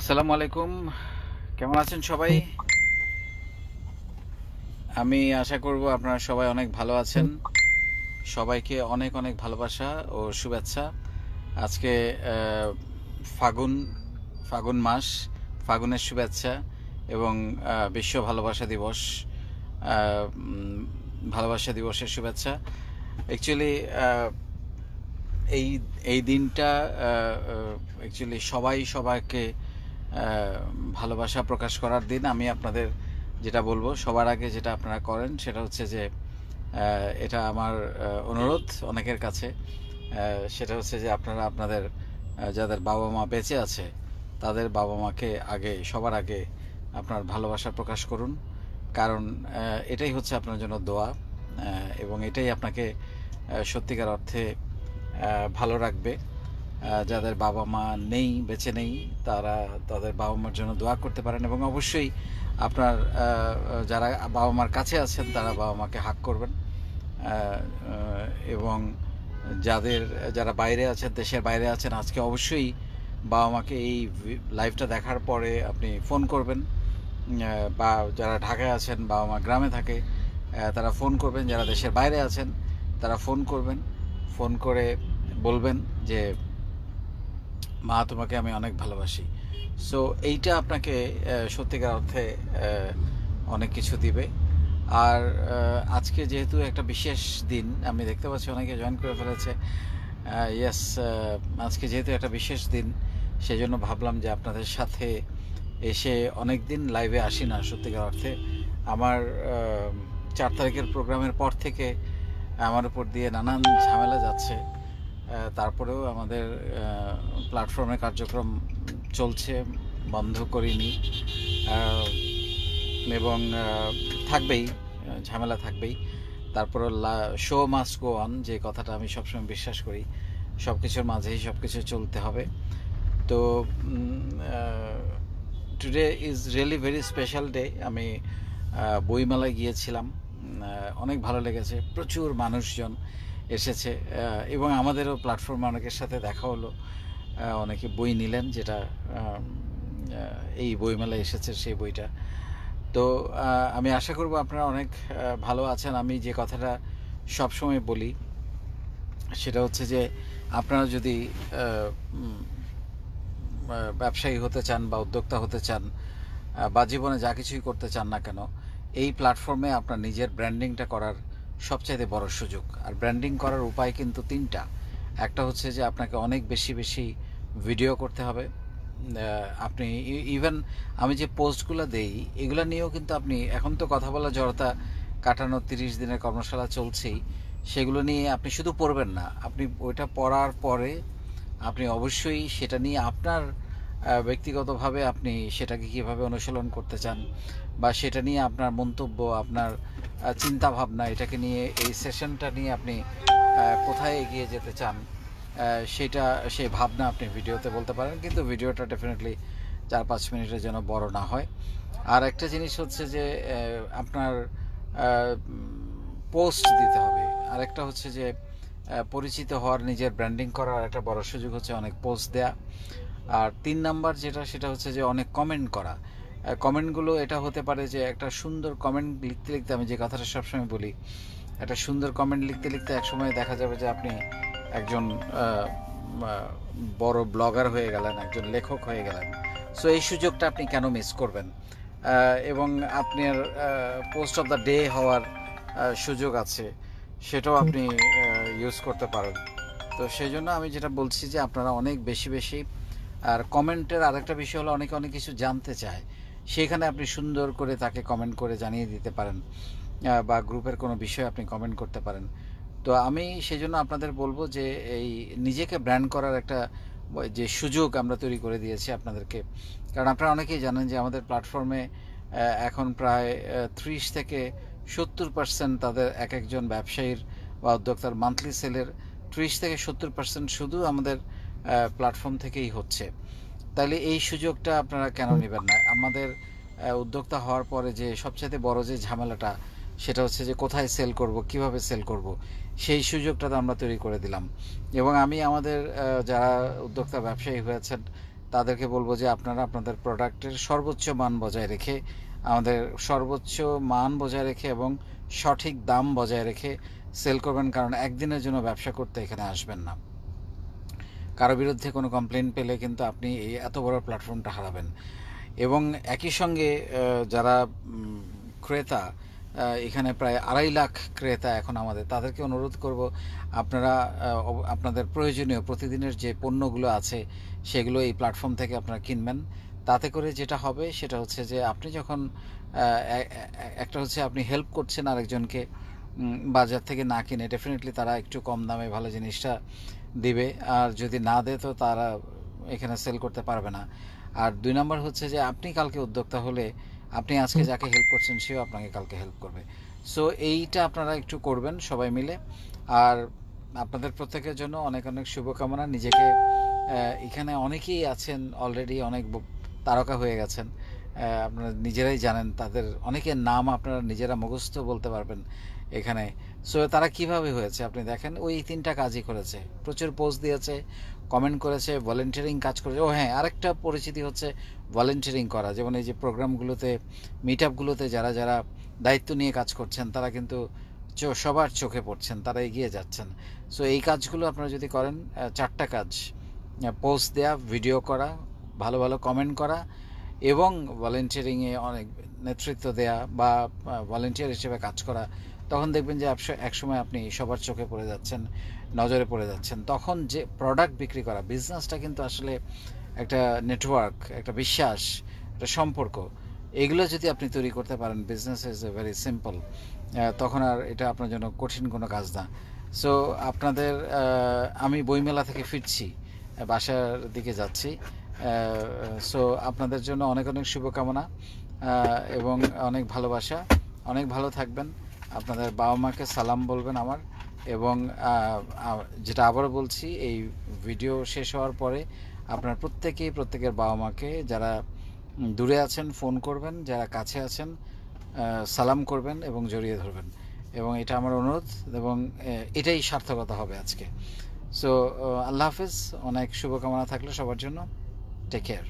আসসালামু আলাইকুম। কেমন আছেন সবাই? আমি আশা করব আপনারা সবাই অনেক ভালো আছেন। সবাইকে অনেক অনেক ভালোবাসা ও শুভেচ্ছা। আজকে ফাগুন ফাগুন মাস, ফাগুনের শুভেচ্ছা এবং বিশ্ব ভালোবাসা দিবস ভালোবাসা দিবসের শুভেচ্ছা। অ্যাকচুয়ালি এই এই দিনটা অ্যাকচুয়ালি সবাই সবাইকে ভালোবাসা প্রকাশ করার দিন আমি আপনাদের যেটা বলব, সবার আগে যেটা আপনারা করেন সেটা হচ্ছে যে এটা আমার অনুরোধ অনেকের কাছে। সেটা হচ্ছে যে আপনারা আপনাদের যাদের বাবা মা বেঁচে আছে, তাদের বাবা মাকে আগে, সবার আগে আপনার ভালোবাসা প্রকাশ করুন। কারণ এটাই হচ্ছে আপনার জন্য দোয়া এবং এটাই আপনাকে সত্যিকার অর্থে ভালো রাখবে। যাদের বাবা মা নেই, বেঁচে নেই, তারা তাদের বাবা মার জন্য দোয়া করতে পারেন এবং অবশ্যই আপনার যারা বাবা মার কাছে আছেন, তারা বাবা মাকে হাক করবেন। এবং যাদের, যারা বাইরে আছেন, দেশের বাইরে আছেন, আজকে অবশ্যই বাবা মাকে এই লাইভটা দেখার পরে আপনি ফোন করবেন। বা যারা ঢাকায় আছেন, বাবা মা গ্রামে থাকে তারা ফোন করবেন। যারা দেশের বাইরে আছেন, তারা ফোন করবেন। ফোন করে বলবেন যে মা তোমাকে আমি অনেক ভালোবাসি। সো এইটা আপনাকে সত্যিকার অর্থে অনেক কিছু দিবে। আর আজকে যেহেতু একটা বিশেষ দিন, আমি দেখতে পাচ্ছি অনেকে জয়েন করে ফেলেছে। ইয়েস আজকে যেহেতু একটা বিশেষ দিন সেই জন্য ভাবলাম যে আপনাদের সাথে এসে অনেক দিন লাইভে আসি না, সত্যিকার অর্থে। আমার চার তারিখের প্রোগ্রামের পর থেকে আমার উপর দিয়ে নানান ঝামেলা যাচ্ছে। তারপরেও আমাদের প্ল্যাটফর্মের কার্যক্রম চলছে, বন্ধ করিনি। এবং থাকবেই ঝামেলা থাকবেই। তারপরে শো মাস্ট গো অন যে কথাটা আমি সবসময় বিশ্বাস করি। সব কিছুর মাঝেই সব কিছু চলতে হবে। তো today is really very special day আমি বইমেলায় গিয়েছিলাম। অনেক ভালো লেগেছে। প্রচুর মানুষজন। এসেছে। এবং আমাদেরও প্ল্যাটফর্মে অনেকের সাথে দেখা হলো। অনেকে বই নিলেন যেটা এই বইমেলায় এসেছে সেই বইটা। তো আমি আশা করব আপনারা অনেক ভালো আছেন। আমি যে কথাটা সবসময় বলি, সেটা হচ্ছে যে আপনারা যদি ব্যবসায়ী হতে চান বা উদ্যোক্তা হতে চান বা জীবনে যা কিছুই করতে চান না কেন, এই প্ল্যাটফর্মে আপনার নিজের ব্র্যান্ডিংটা করার সবচাইতে বড় সুযোগ। আর ব্র্যান্ডিং করার উপায় কিন্তু তিনটা। একটা হচ্ছে যে আপনাকে অনেক বেশি বেশি ভিডিও করতে হবে। আপনি ইভেন আমি যে পোস্টগুলো দেই, এগুলো নিয়েও কিন্তু আপনি, এখন তো কথা বলা জড়তা কাটানো তিরিশ দিনের কর্মশালা চলছেই, সেগুলো নিয়ে আপনি শুধু পড়বেন না। আপনি ওইটা পড়ার পরে আপনি অবশ্যই সেটা নিয়ে আপনার ব্যক্তিগতভাবে আপনি সেটাকে কীভাবে অনুশীলন করতে চান বা সেটা নিয়ে আপনার মন্তব্য, আপনার চিন্তা ভাবনা এটাকে নিয়ে এই সেশনটা নিয়ে আপনি কোথায় এগিয়ে যেতে চান সেটা, সেই ভাবনা আপনি ভিডিওতে বলতে পারেন, কিন্তু ভিডিওটা ডেফিনেটলি চার পাঁচ মিনিটের জন্য বড় না হয়। আর একটা জিনিস হচ্ছে যে আপনার পোস্ট দিতে হবে। আর একটা হচ্ছে যে পরিচিত হওয়ার, নিজের ব্র্যান্ডিং করার একটা বড় সুযোগ হচ্ছে অনেক পোস্ট দেয়া। আর তিন নাম্বার যেটা, সেটা হচ্ছে যে অনেক কমেন্ট করা। কমেন্টগুলো এটা হতে পারে যে একটা সুন্দর কমেন্ট লিখতে লিখতে আমি যে কথাটা সবসময় বলি, একটা সুন্দর কমেন্ট লিখতে লিখতে একসময় দেখা যাবে যে আপনি একজন বড় ব্লগার হয়ে গেলেন, একজন লেখক হয়ে গেলেন। সো এই সুযোগটা আপনি কেন মিস করবেন? এবং আপনার পোস্ট অফ দ্য ডে হওয়ার সুযোগ আছে, সেটাও আপনি ইউজ করতে পারেন। তো সেই জন্য আমি যেটা বলছি যে আপনারা অনেক বেশি বেশি আর কমেন্টের আরেকটা বিষয় হলো, অনেকে অনেক কিছু জানতে চায়। সেখানে আপনি সুন্দর করে তাকে কমেন্ট করে জানিয়ে দিতে পারেন বা গ্রুপের কোনো বিষয়ে আপনি কমেন্ট করতে পারেন। তো আমি সেই জন্য আপনাদের বলব যে, এই নিজেকে ব্র্যান্ড করার একটা যে সুযোগ আমরা তৈরি করে দিয়েছি আপনাদেরকে। কারণ আপনারা অনেকেই জানেন যে আমাদের প্ল্যাটফর্মে এখন প্রায় ত্রিশ থেকে সত্তর পার্সেন্ট তাদের এক একজন ব্যবসায়ীর বা উদ্যোক্তার মান্থলি সেলের ত্রিশ থেকে সত্তর পার্সেন্ট শুধু আমাদের প্ল্যাটফর্ম থেকেই হচ্ছে। তাহলে এই সুযোগটা আপনারা কেন নেবেন না? আমাদের উদ্যোক্তা হওয়ার পরে যে সবচেয়ে বড় যে ঝামেলাটা সেটা হচ্ছে যে কোথায় সেল করব কীভাবে সেল করব সেই সুযোগটা তো আমরা তৈরি করে দিলাম। এবং আমি আমাদের যারা উদ্যোক্তা ব্যবসায়ী হয়েছেন তাদেরকে বলব যে আপনারা আপনাদের প্রোডাক্টের সর্বোচ্চ মান বজায় রেখে আমাদের সর্বোচ্চ মান বজায় রেখে এবং সঠিক দাম বজায় রেখে সেল করবেন। কারণ একদিনের জন্য ব্যবসা করতে এখানে আসবেন না। কারও বিরুদ্ধে কোনো কমপ্লেন পেলে কিন্তু আপনি এই এত বড় প্ল্যাটফর্মটা হারাবেন। এবং একই সঙ্গে যারা ক্রেতা এখানে প্রায় আড়াই লাখ ক্রেতা এখন আমাদের, তাদেরকে অনুরোধ করব, আপনারা আপনাদের প্রয়োজনীয় প্রতিদিনের যে পণ্যগুলো আছে, সেগুলো এই প্ল্যাটফর্ম থেকে আপনারা কিনবেন। তাতে করে যেটা হবে, সেটা হচ্ছে যে আপনি যখন একটা হচ্ছে আপনি হেল্প করছেন আরেকজনকে বাজার থেকে না কিনে ডেফিনেটলি তারা একটু কম দামে ভালো জিনিসটা দিবে আর যদি না দেয় তো তারা এখানে সেল করতে পারবে না। আর দুই নম্বর হচ্ছে যে আপনি কালকে উদ্যোক্তা হলে আপনি আজকে যাকে হেল্প করছেন সেও আপনাকে কালকে হেল্প করবে। সো এইটা আপনারা একটু করবেন সবাই মিলে। আর আপনাদের প্রত্যেকের জন্য অনেক অনেক শুভকামনা। নিজেকে এখানে অনেকেই আছেন অলরেডি অনেক তারকা হয়ে গেছেন। আপনারা নিজেরাই জানেন তাদের অনেকের নাম আপনারা নিজেরা মুখস্থ বলতে পারবেন। এখানে। সো তারা কীভাবে হয়েছে? আপনি দেখেন, ওই তিনটা কাজই করেছে। প্রচুর পোস্ট দিয়েছে কমেন্ট করেছে ভলেন্টিয়ারিং কাজ করেছে। ও হ্যাঁ আরেকটা পরিচিতি হচ্ছে ভলেন্টিয়ারিং করা। যেমন এই যে প্রোগ্রামগুলোতে মিট আপগুলোতে যারা যারা দায়িত্ব নিয়ে কাজ করছেন, তারা কিন্তু সবার চোখে পড়ছেন, তারা এগিয়ে যাচ্ছেন। সো এই কাজগুলো আপনারা যদি করেন চারটা কাজ। পোস্ট দেয়া ভিডিও করা, ভালো ভালো কমেন্ট করা এবং ভলেন্টিয়ারিংয়ে অনেক নেতৃত্ব দেয়া বা ভলেন্টিয়ার হিসেবে কাজ করা, তখন দেখবেন যে একসময় আপনি সবার চোখে পড়ে যাচ্ছেন, নজরে পড়ে যাচ্ছেন। তখন যে প্রোডাক্ট বিক্রি করা বিজনেসটা কিন্তু আসলে একটা নেটওয়ার্ক একটা বিশ্বাস, একটা সম্পর্ক, এগুলো যদি আপনি তৈরি করতে পারেন business is a very simple তখন আর এটা আপনার জন্য কঠিন কোনো কাজ না। সো আপনাদের আমি বইমেলা থেকে ফিরছি, বাসার দিকে যাচ্ছি সো আপনাদের জন্য অনেক অনেক শুভকামনা। এবং অনেক ভালোবাসা। অনেক ভালো থাকবেন। আপনাদের বাবা মাকে সালাম বলবেন আমার। এবং যেটা আবার বলছি, এই ভিডিও শেষ হওয়ার পরে আপনার প্রত্যেকেই, প্রত্যেকের বাবা মাকে যারা দূরে আছেন, ফোন করবেন, যারা কাছে আছেন সালাম করবেন এবং জড়িয়ে ধরবেন। এবং এটা আমার অনুরোধ এবং এটাই সার্থকতা হবে আজকে। সো আল্লাহ হাফিজ। অনেক শুভকামনা থাকল সবার জন্য। Take care